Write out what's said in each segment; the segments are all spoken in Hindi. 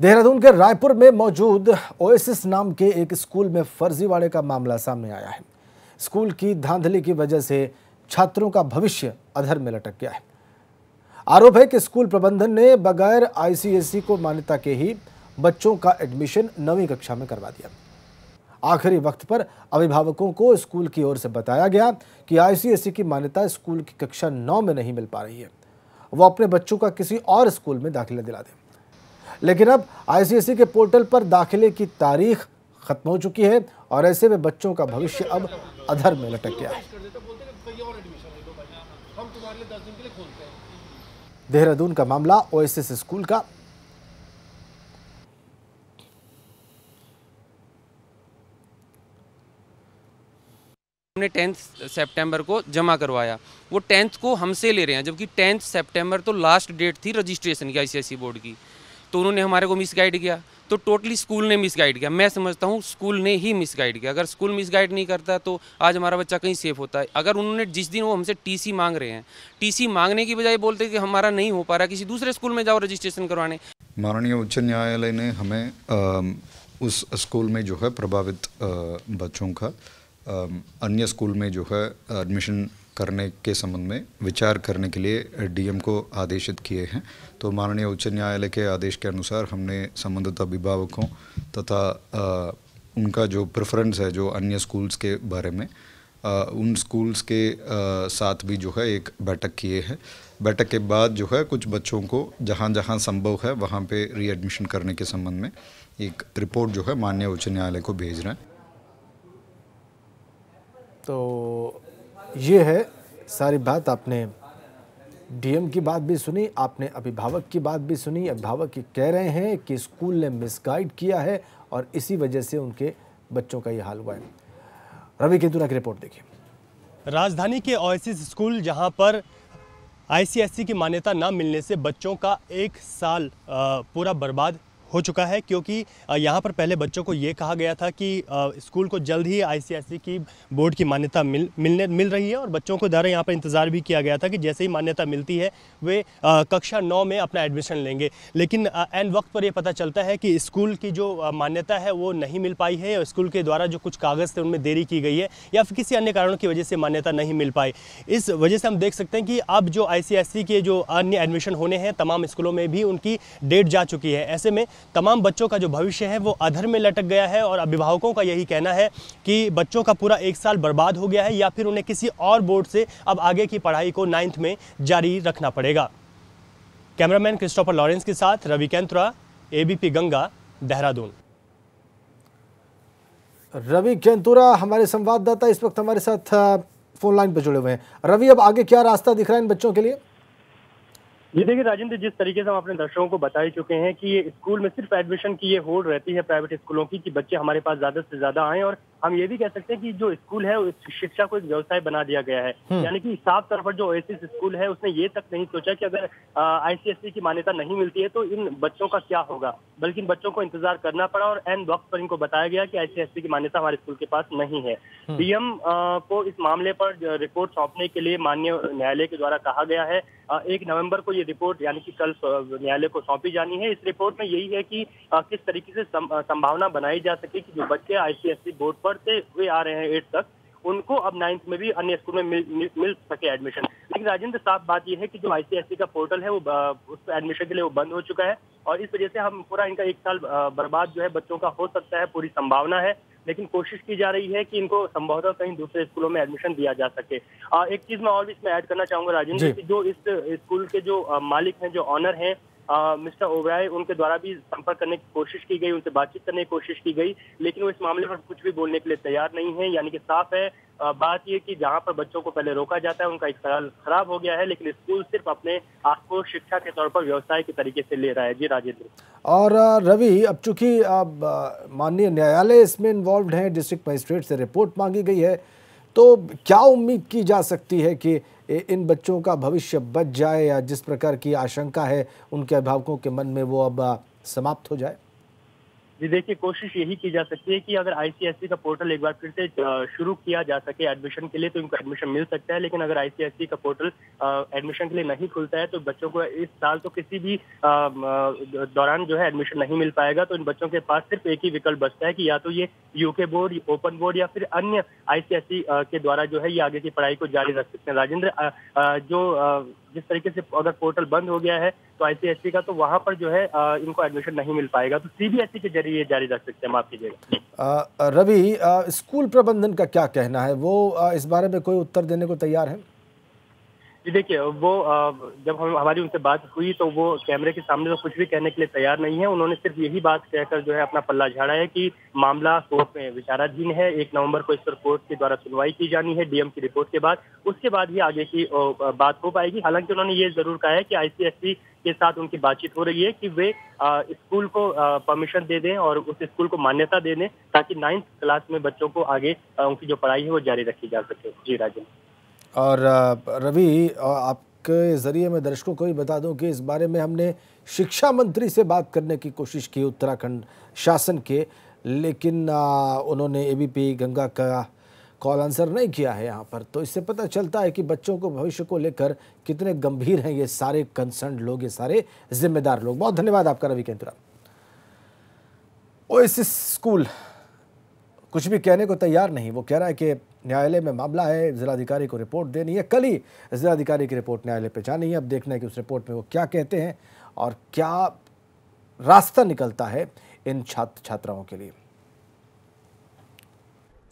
देहरादून के रायपुर में मौजूद ओएसिस नाम के एक स्कूल में फर्जीवाड़े का मामला सामने आया है। स्कूल की धांधली की वजह से छात्रों का भविष्य अधर में लटक गया है। आरोप है कि स्कूल प्रबंधन ने बगैर आईसीएसई को मान्यता के ही बच्चों का एडमिशन नवीं कक्षा में करवा दिया। आखिरी वक्त पर अभिभावकों को स्कूल की ओर से बताया गया कि आईसीएसई की मान्यता स्कूल की कक्षा नौ में नहीं मिल पा रही है। वो अपने बच्चों का किसी और स्कूल में दाखिला दिला दें। लेकिन अब आईसीएसई के पोर्टल पर दाखिले की तारीख खत्म हो चुकी है और ऐसे में बच्चों का भविष्य अब अधर में लटक गया है। देहरादून का मामला ओएसएस स्कूल का। हमने टेंथ सितंबर को जमा करवाया। वो टेंथ को हमसे ले रहे हैं, जबकि टेंथ सितंबर तो लास्ट डेट थी रजिस्ट्रेशन की आईसीएसई बोर्ड की। तो उन्होंने हमारे को मिसगाइड किया। तो टोटली स्कूल ने मिसगाइड किया। मैं समझता हूँ स्कूल ने ही मिसगाइड किया। अगर स्कूल मिसगाइड नहीं करता तो आज हमारा बच्चा कहीं सेफ़ होता है। अगर उन्होंने जिस दिन वो हमसे टीसी मांग रहे हैं टीसी मांगने की बजाय बोलते कि हमारा नहीं हो पा रहा किसी दूसरे स्कूल में जाओ रजिस्ट्रेशन करवाने। माननीय उच्च न्यायालय ने हमें अम, उस स्कूल में जो है प्रभावित अ, बच्चों का अम, अन्य स्कूल में जो है एडमिशन करने के संबंध में विचार करने के लिए डीएम को आदेशित किए हैं। तो माननीय उच्च न्यायालय के आदेश के अनुसार हमने संबंधित अभिभावकों तथा उनका जो प्रेफरेंस है जो अन्य स्कूल्स के बारे में अ, उन स्कूल्स के अ, साथ भी जो है एक बैठक किए हैं। बैठक के बाद जो है कुछ बच्चों को जहाँ जहाँ संभव है वहाँ पे रीएडमिशन करने के संबंध में एक रिपोर्ट जो है माननीय उच्च न्यायालय को भेज रहे हैं। तो ये है सारी बात आपने डीएम की बात भी सुनी, आपने अभिभावक की बात भी सुनी, अभिभावक कह रहे हैं कि स्कूल ने मिसगाइड किया है और इसी वजह से उनके बच्चों का ये हाल हुआ है। रवि केतुरा की रिपोर्ट देखिए। राजधानी के ओएसिस स्कूल जहाँ पर आईसीएसई की मान्यता ना मिलने से बच्चों का एक साल पूरा बर्बाद हो चुका है क्योंकि यहाँ पर पहले बच्चों को ये कहा गया था कि स्कूल को जल्द ही आईसीएसई की बोर्ड की मान्यता मिल, मिलने, मिल रही है और बच्चों को द्वारा यहाँ पर इंतज़ार भी किया गया था कि जैसे ही मान्यता मिलती है, वे कक्षा नौ में अपना एडमिशन लेंगे। लेकिन एन वक्त पर यह पता चलता है कि स्कूल की जो मान्यता है वो नहीं मिल पाई है स्कूल के द्वारा जो कुछ कागज़ थे उनमें देरी की गई है या फिर किसी अन्य कारणों की वजह से मान्यता नहीं मिल पाई। इस वजह से हम देख सकते हैं कि अब जो आईसीएसई के जो अन्य एडमिशन होने हैं तमाम स्कूलों में भी उनकी डेट जा चुकी है। ऐसे में तमाम बच्चों का जो भविष्य है वो अधर में लटक गया है और अभिभावकों का यही कहना है कि बच्चों का पूरा एक साल बर्बाद हो गया है या फिर उन्हें किसी और बोर्ड से अब आगे की पढ़ाई को नाइन्थ में जारी रखना पड़ेगा। कैमरामैन क्रिस्टोफर लॉरेंस के साथ रवि कैंत्रा एबीपी गंगा, देहरादून। रवि केंतुरा हमारे संवाददाता इस वक्त हमारे साथ फ़ोन लाइन पर जुड़े हुए हैं। रवि, अब आगे क्या रास्ता दिख रहा है इन बच्चों के लिए? ये देखिए राजेंद्र, जिस तरीके से हम अपने दर्शकों को बता ही चुके हैं कि ये स्कूल में सिर्फ़ एडमिशन की ये होड़ रहती है प्राइवेट स्कूलों की कि बच्चे हमारे पास ज़्यादा से ज़्यादा आए और हम ये भी कह सकते हैं कि जो स्कूल है उस शिक्षा को एक व्यवसाय बना दिया गया है। यानी कि साफ़ तौर पर जो ओएसिस स्कूल है उसने ये तक नहीं सोचा कि अगर आईसीएसई की मान्यता नहीं मिलती है तो इन बच्चों का क्या होगा? बल्कि इन बच्चों को इंतज़ार करना पड़ा और एन वक्त पर इनको बताया गया कि आईसीएसई की मान्यता हमारे स्कूल के पास नहीं है। डीएम को इस मामले पर रिपोर्ट सौंपने के लिए माननीय न्यायालय के द्वारा कहा गया है। एक नवंबर को ये रिपोर्ट यानी कि कल न्यायालय को सौंपी जानी है। इस रिपोर्ट में यही है कि किस तरीके से संभावना बनाई जा सके कि जो बच्चे आईसीएसई बोर्ड पढ़ते हुए आ रहे हैं एट तक उनको अब नाइन्थ में भी अन्य स्कूल में मिल, मिल, मिल सके एडमिशन लेकिन राजेंद्र साहब बात यह है कि जो आईसीएसई का पोर्टल है वो उस एडमिशन के लिए वो बंद हो चुका है और इस वजह से हम पूरा इनका एक साल बर्बाद जो है बच्चों का हो सकता है पूरी संभावना है। लेकिन कोशिश की जा रही है कि इनको संभवतः कहीं दूसरे स्कूलों में एडमिशन दिया जा सके। अ, एक चीज़ मैं और भी इसमें ऐड करना चाहूँगा राजेंद्र की जो इस स्कूल के जो मालिक हैं जो ऑनर हैं मिस्टर ओबराय, उनके द्वारा भी संपर्क करने की कोशिश की गई, उनसे बातचीत करने की कोशिश की गई, लेकिन वो इस मामले पर कुछ भी बोलने के लिए तैयार नहीं है, यानी कि साफ़ है। बात ये कि जहाँ पर बच्चों को पहले रोका जाता है, उनका एक साल खराब हो गया है, लेकिन स्कूल सिर्फ़ अपने आप को शिक्षा के तौर पर व्यवसाय के तरीके से ले रहा है। जी, राजेंद्र। और रवि, अब चूँकि अब माननीय न्यायालय इसमें इन्वॉल्व है डिस्ट्रिक्ट मजिस्ट्रेट से रिपोर्ट मांगी गई है तो क्या उम्मीद की जा सकती है कि इन बच्चों का भविष्य बच जाए या जिस प्रकार की आशंका है, उनके अभिभावकों के मन में वो अब समाप्त हो जाए। जी, देखिए, कोशिश यही की जा सकती है कि अगर आईसीएससी का पोर्टल एक बार फिर से शुरू किया जा सके एडमिशन के लिए तो इनको एडमिशन मिल सकता है। लेकिन अगर आईसीएससी का पोर्टल एडमिशन के लिए नहीं खुलता है तो बच्चों को इस साल तो किसी भी दौरान जो है एडमिशन नहीं मिल पाएगा। तो इन बच्चों के पास सिर्फ़ एक ही विकल्प बचता है कि या तो ये यूके बोर्ड ओपन बोर्ड या फिर अन्य आईसीएससी के द्वारा जो है ये आगे की पढ़ाई को जारी रख सकते हैं। राजेंद्र जो जिस तरीके से अगर पोर्टल बंद हो गया है तो आईसीएससी का तो वहाँ पर जो है इनको एडमिशन नहीं मिल पाएगा। तो सीबीएसई के ज़रिए जारी रख सकते हैं, माफ़ कीजिएगा। रवि स्कूल प्रबंधन का क्या कहना है? वो इस बारे में कोई उत्तर देने को तैयार है? जी देखिए, वो जब हम, हमारी उनसे बात हुई तो वो कैमरे के सामने तो कुछ भी कहने के लिए तैयार नहीं है। उन्होंने सिर्फ़ यही बात कहकर जो है अपना पल्ला झाड़ा है कि मामला कोर्ट में विचाराधीन है। एक नवंबर को इस पर कोर्ट के द्वारा सुनवाई की जानी है, डीएम की रिपोर्ट के बाद। उसके बाद ही आगे की बात हो पाएगी। हालाँकि उन्होंने ये ज़रूर कहा है कि आईसीएससी के साथ उनकी बातचीत हो रही है कि वे स्कूल को परमिशन दे दें और उस स्कूल को मान्यता दे दें ताकि नाइन्थ क्लास में बच्चों को आगे उनकी जो पढ़ाई है वो जारी रखी जा सके। जी, राजेंद्र। और रवि आपके ज़रिए मैं दर्शकों को भी बता दूँ कि इस बारे में हमने शिक्षा मंत्री से बात करने की कोशिश की उत्तराखंड शासन के, लेकिन उन्होंने एबीपी गंगा का कॉल आंसर नहीं किया है यहाँ पर। तो इससे पता चलता है कि बच्चों को भविष्य को लेकर कितने गंभीर हैं ये सारे कंसर्न लोग, ये सारे जिम्मेदार लोग। बहुत धन्यवाद आपका रवि केंद्रा। ओएसिस स्कूल, कुछ भी कहने को तैयार नहीं। वो कह रहा है कि न्यायालय में मामला है, जिलाधिकारी को रिपोर्ट देनी है। कल ही जिलाधिकारी की रिपोर्ट न्यायालय पे जानी है। अब देखना है कि उस रिपोर्ट में वो क्या कहते हैं और क्या रास्ता निकलता है इन छात्र छात्राओं के लिए।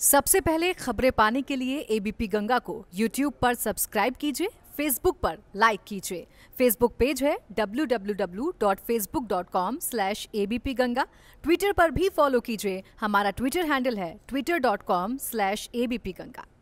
सबसे पहले खबरें पाने के लिए एबीपी गंगा को यूट्यूब पर सब्सक्राइब कीजिए। फेसबुक पर लाइक कीजिए। फेसबुक पेज है www.facebook.com/abpganga ट्विटर पर भी फॉलो कीजिए। हमारा ट्विटर हैंडल है twitter.com/abpganga